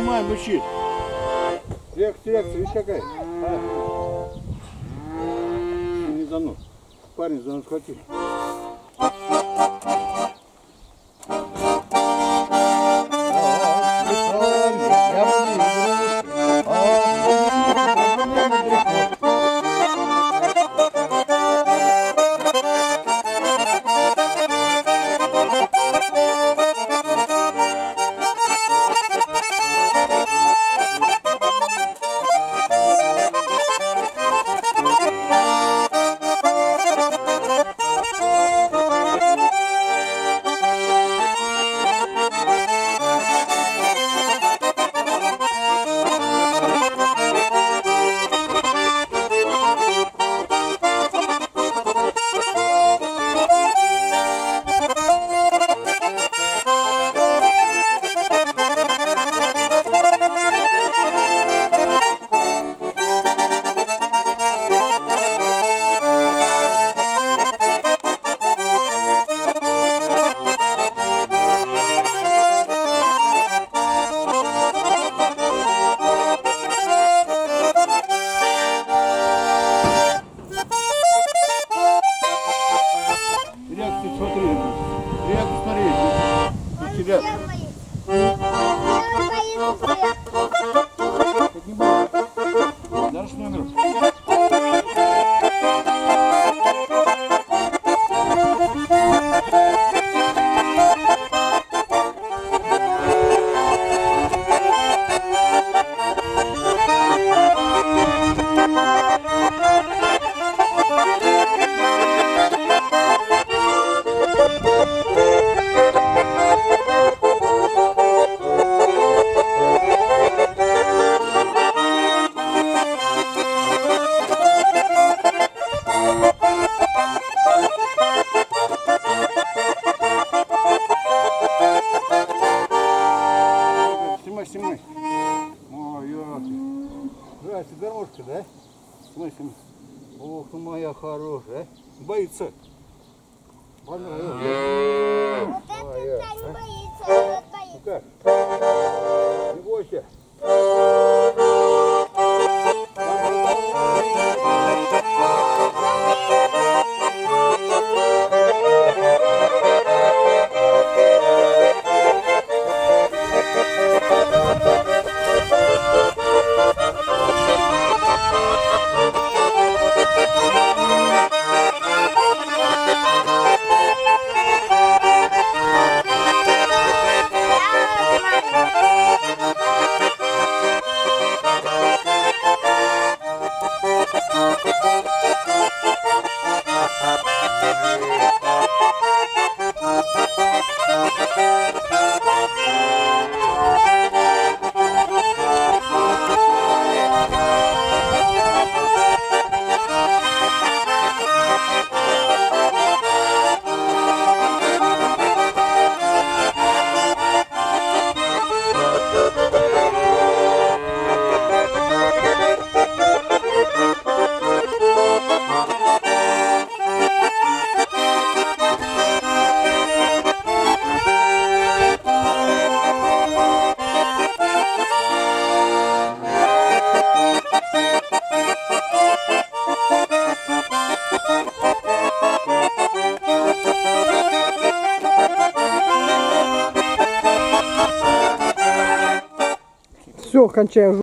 снимай, мучит. Трек, трек, видишь какая? А? Не занос. Парень занос хватит. Keep it. Здрасте, дорожка, да? Снимай, снимай. Ох ты моя хорошая, а? Боится. Понравилось. Вот это Ой, да, не а? боится, вот Ну боится. как? chęciarzów.